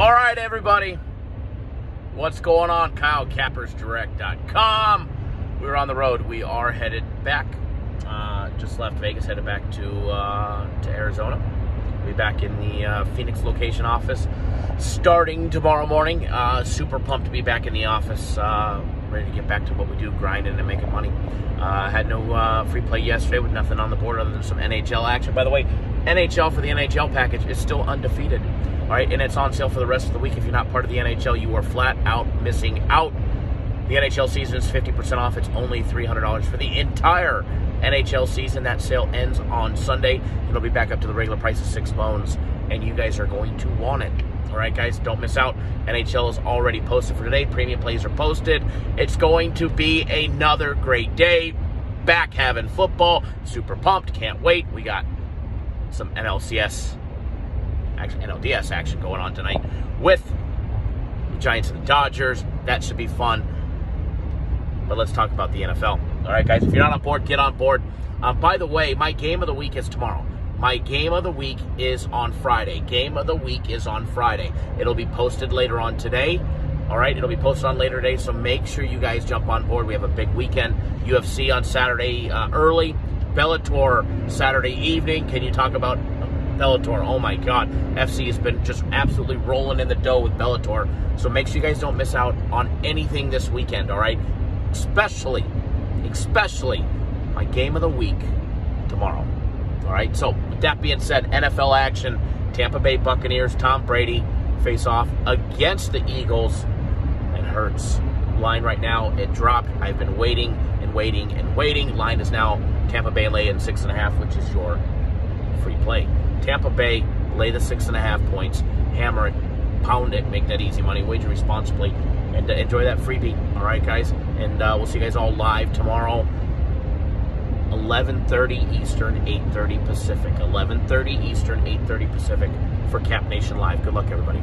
All right, everybody. What's going on? KyleCappersDirect.com. We're on the road. We are headed back. Uh, just left Vegas, headed back to uh, to Arizona. We'll be back in the uh, Phoenix location office starting tomorrow morning. Uh, super pumped to be back in the office. Ready to get back to what we do, grinding and making money. Uh, had no uh, free play yesterday with nothing on the board other than some NHL action. By the way, NHL for the NHL package is still undefeated. All right, and it's on sale for the rest of the week. If you're not part of the NHL, you are flat out missing out. The NHL season is 50% off. It's only $300 for the entire NHL season. That sale ends on Sunday. It'll be back up to the regular price of six bones, and you guys are going to want it. All right, guys, don't miss out. NHL is already posted for today. Premium plays are posted. It's going to be another great day. Back having football. Super pumped. Can't wait. We got some NLCS actually NLDS action going on tonight with the Giants and the Dodgers. That should be fun. But let's talk about the NFL. All right, guys, if you're not on board, get on board. Um, by the way, my game of the week is tomorrow. My game of the week is on Friday. Game of the week is on Friday. It'll be posted later on today. All right, it'll be posted on later today, so make sure you guys jump on board. We have a big weekend. UFC on Saturday uh, early, Bellator Saturday evening. Can you talk about Bellator. Oh my God. FC has been just absolutely rolling in the dough with Bellator. So make sure you guys don't miss out on anything this weekend, all right? Especially, especially my game of the week tomorrow. All right. So that being said, NFL action. Tampa Bay Buccaneers, Tom Brady face off against the Eagles. It hurts. Line right now, it dropped. I've been waiting and waiting and waiting. Line is now Tampa Bay lay in six and a half, which is your free play. Tampa Bay, lay the six and a half points, hammer it, pound it, make that easy money, wager responsibly, and uh, enjoy that freebie. All right, guys, and uh, we'll see you guys all live tomorrow. 11:30 Eastern, 8:30 Pacific. 11:30 Eastern, 8:30 Pacific for Cap Nation Live. Good luck, everybody.